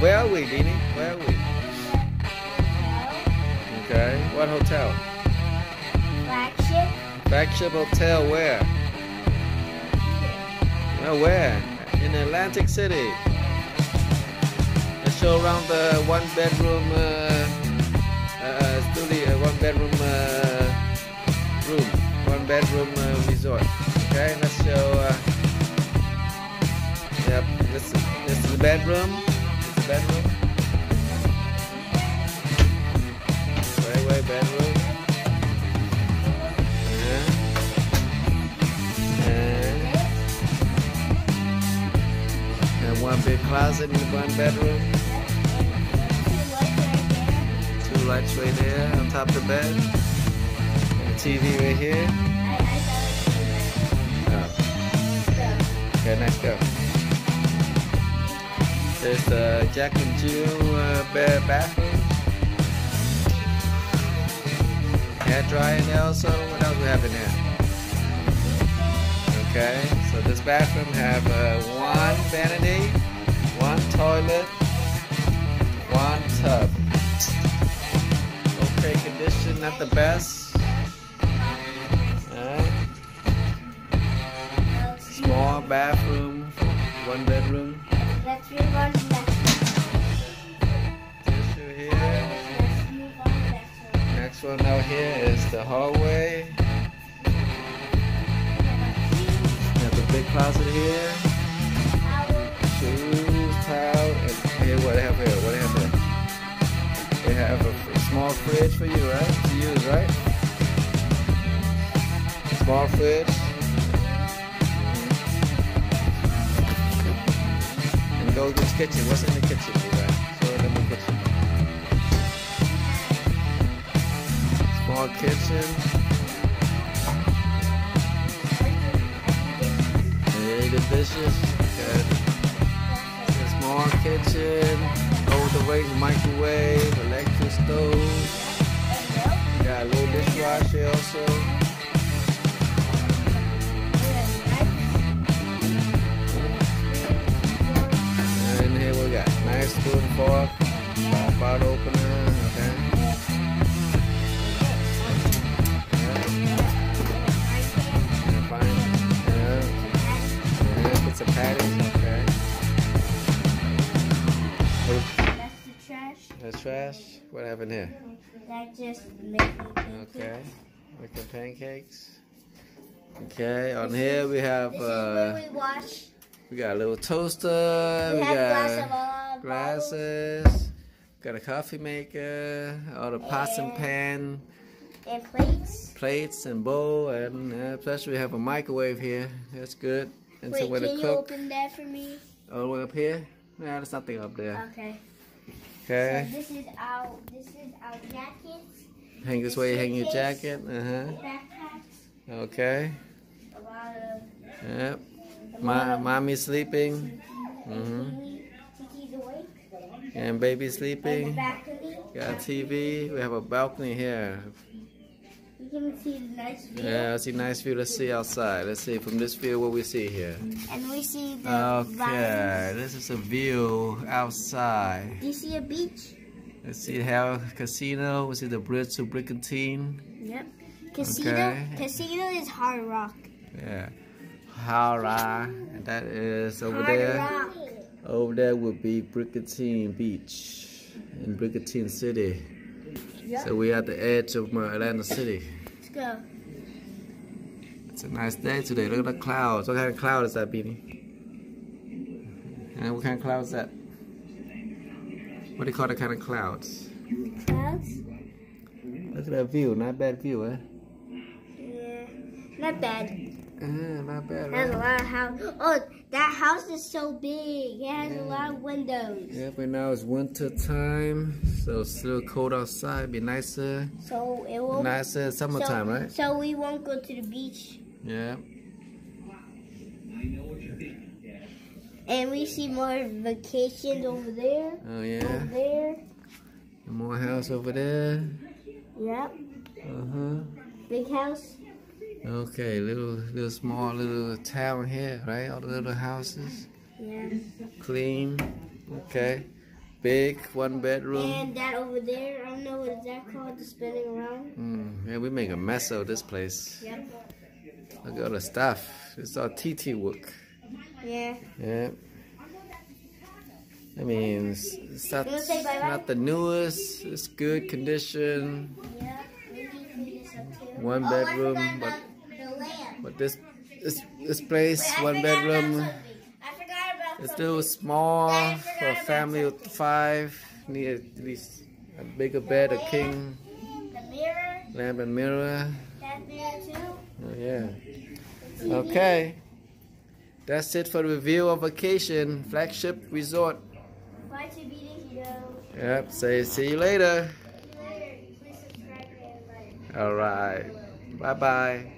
where are we, Beanie? Where are we? Okay. What hotel? Flagship. Flagship Hotel where? No, where? In Atlantic City. Let's show around the one bedroom uh, uh, studio, uh, one bedroom uh, room, one bedroom uh, resort. Okay, let's show. Uh, yep, this is, this is the bedroom. Bedroom. Way, way bedroom. And, and one big closet in the one bedroom. Two lights right there on top of the bed. And a TV right here. Okay, next go. There's the Jack and Jill uh, bathroom. Hair dryer there also. What else we have in here? Okay, so this bathroom have uh, one vanity, one toilet, one tub. Okay, condition not the best. Small bathroom, one bedroom. Let's move on to next Tissue here. Let's move on to next one. Next one out here is the hallway. We have the big closet here. Shoes, towel, and here what they have here? What they have here? They have a f- small fridge for you, right? To use, right? Small fridge. The kitchen. What's in the kitchen, right? Show them the kitchen. Small kitchen. Hey, the dishes. Got small kitchen. Over the range microwave, electric stove. Got a little dishwasher also. Spoon fork, bottle opener, okay. Yeah, fine. Yeah. Yeah, put some patties, okay. That's the trash. That's trash. What happened here? That just me think. Okay. Making pancakes. Okay, on here we have This is uh where we wash. we got a little toaster, We we have glass got glasses, got a coffee maker, all the pots and And- pan, and plates. plates and bowl, and uh, plus we have a microwave here. That's good. And Wait, somewhere can to you cook. open that for me? All the way up here? Nah, there's nothing up there. Okay. Okay. So this is our this is our jackets, Hang this way, hang your jacket. Uh backpacks, huh. Okay. a lot of. Yep. lot mommy sleeping. Mm-hmm. Kiki- Kiki's awake. And baby sleeping. Got a TV. We have a balcony here. You can see the nice view. Yeah, I see nice view. Let's see outside. Let's see from this view what we see here. And we see the Okay, vines. this is a view outside. Do you see a beach? Let's see how casino. We see the bridge to Brigantine. Yep. Casino. Okay. Casino is Hard Rock. Yeah. Harrah. And that is over Hard there. Rock. Over there would be Brigantine Beach in Brigantine City. Yep. So we're at the edge of Atlanta City. Let's go. It's a nice day today. Look at the clouds. What kind of cloud is that, Beanie? And what kind of cloud is that? What do you call that kind of clouds? Clouds. Look at that view. Not bad view, eh? Yeah. Not bad. Uh, not bad, Has a lot of house. Oh, that house is so big. It has a lot of windows. Yeah, but now it's winter time, so it's still cold outside. Be nicer, So it will. nicer summertime, so, right? So we won't go to the beach. Yeah. And we see more vacations over there. Oh Over yeah. there. More house over there. Yep. Uh huh. Big house. Okay, little, little small little town here, right? All the little houses, Yeah. clean. Okay. big one bedroom. And that over there, I don't know what is that called, the spinning around. Mm, yeah, we make a mess of this place. Yep. Look at all the stuff. It's all TT work. Yeah. Yeah. I mean, it's, it's not, say bye-bye? not the newest. It's good condition. Yeah. We can clean this up too. One Oh, bedroom, forgot but about the lamp. But this this this place, Wait, one bedroom. something. I forgot about It's still small for a family of five. Need at least a bigger bed, a king, The mirror, lamp and mirror. that mirror too. Oh, yeah. Okay. That's it for the review of vacation flagship resort. Bye to be the hero. Yep. Say see you later. See you later. Please subscribe and like. All right. Bye bye.